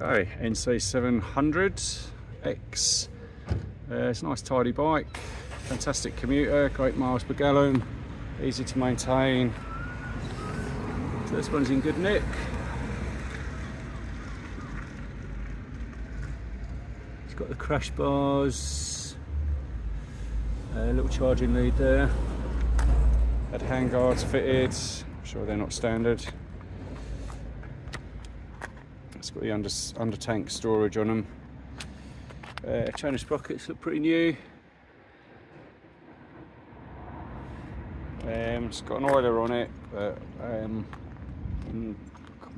Okay, NC700X. Uh, it's a nice tidy bike, fantastic commuter, great miles per gallon, easy to maintain. So this one's in good nick. It's got the crash bars, a little charging lead there. Had handguards fitted, I'm sure they're not standard. It's got the under, under tank storage on them. Uh, chain of sprockets look pretty new. Um, it's got an oiler on it, but um,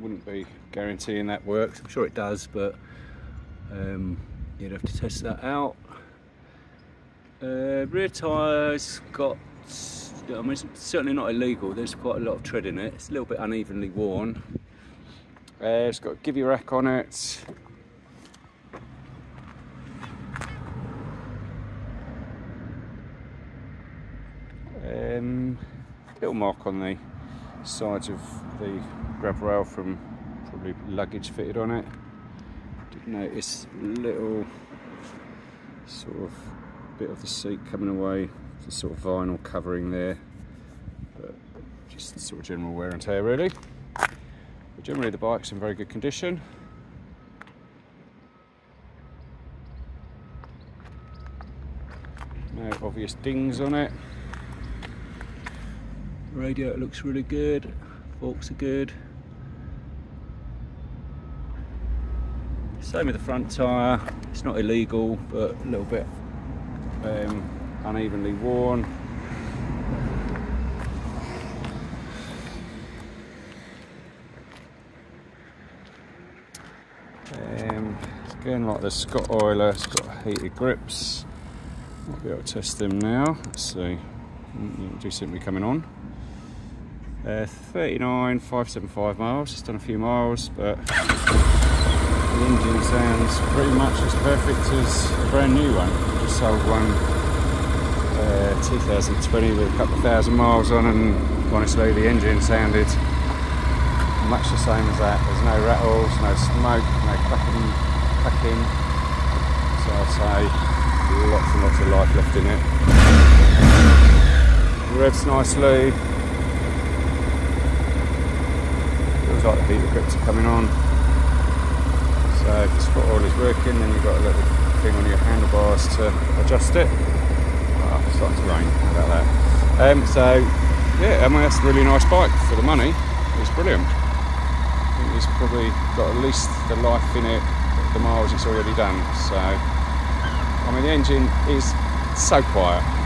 wouldn't be guaranteeing that works. I'm sure it does, but um, you'd have to test that out. Uh, rear tyres got, I mean, it's certainly not illegal. There's quite a lot of tread in it. It's a little bit unevenly worn. Uh, it's got a Givi rack on it. Um, little mark on the sides of the grab rail from probably luggage fitted on it. Didn't notice little sort of bit of the seat coming away, the sort of vinyl covering there, but just sort of general wear and tear really. But generally the bike's in very good condition. No obvious dings on it. Radiator looks really good, forks are good. Same with the front tyre, it's not illegal but a little bit um, unevenly worn. Um, again like the Scottoiler, it's got heated grips. Might be able to test them now, let's see. Mm, do seem to be coming on. Uh, 39,575 miles, just done a few miles, but the engine sounds pretty much as perfect as a brand new one. Just sold one uh, 2020 with a couple of thousand miles on and honestly the engine sounded much the same as that. There's no rattles, no smoke, no cracking, cracking. So I'd say lots and lots of life left in it. Revs nicely, feels like the heater grips are coming on. So if the Scottoiler is working, then you've got a little thing on your handlebars to adjust it. Oh, it's starting to rain, how about that? Um, so yeah, I mean that's a really nice bike for the money. It's brilliant. Think it's probably got at least the life in it, the miles it's already done. So I mean the engine is so quiet